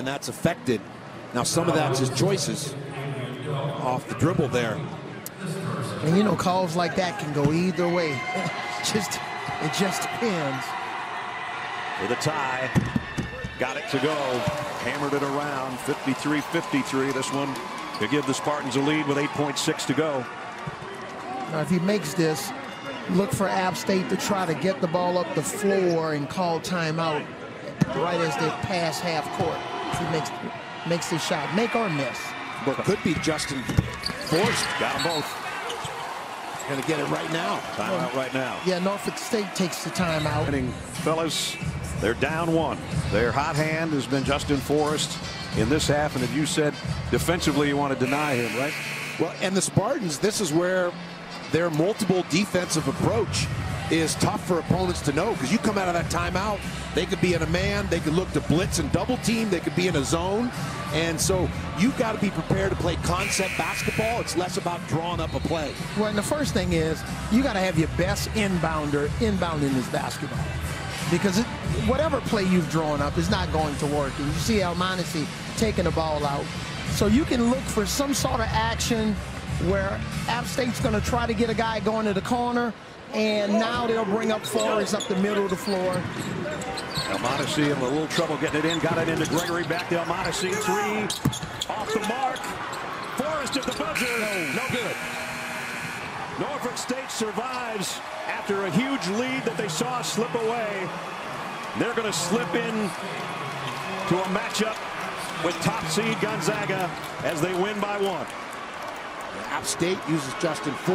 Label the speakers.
Speaker 1: and that's affected. Now, some of that's his choices off the dribble there.
Speaker 2: And you know, calls like that can go either way. just It just depends.
Speaker 3: For the tie. Got it to go. Hammered it around. 53-53. This one to give the Spartans a lead with 8.6 to go.
Speaker 2: Now, if he makes this, look for App State to try to get the ball up the floor and call timeout right as they pass half court. If he makes makes the shot, make or miss.
Speaker 1: But could be Justin Forrest.
Speaker 3: Got them both.
Speaker 1: Going to get it right now.
Speaker 3: Timeout right now.
Speaker 2: Yeah, Norfolk State takes the timeout.
Speaker 3: Fellas, they're down one. Their hot hand has been Justin Forrest in this half, and if you said, defensively you want to deny him, right?
Speaker 1: Well, and the Spartans, this is where their multiple defensive approach is tough for opponents to know because you come out of that timeout, they could be in a man, they could look to blitz and double team, they could be in a zone. And so you've got to be prepared to play concept basketball. It's less about drawing up a play.
Speaker 2: Well, and the first thing is you got to have your best inbounder inbounding this basketball. Because it, whatever play you've drawn up is not going to work. And you see Almonacy taking the ball out. So you can look for some sort of action where App State's going to try to get a guy going to the corner, and now they'll bring up Forrest up the middle of the floor.
Speaker 3: Almonacy in a little trouble getting it in. Got it into Gregory. Back to Almonacy. Three. Off the mark. Forrest at the buzzer. No good. Norfolk State survives after a huge lead that they saw slip away. They're going to slip in to a matchup with top seed Gonzaga as they win by one.
Speaker 1: App State uses Justin Forrest.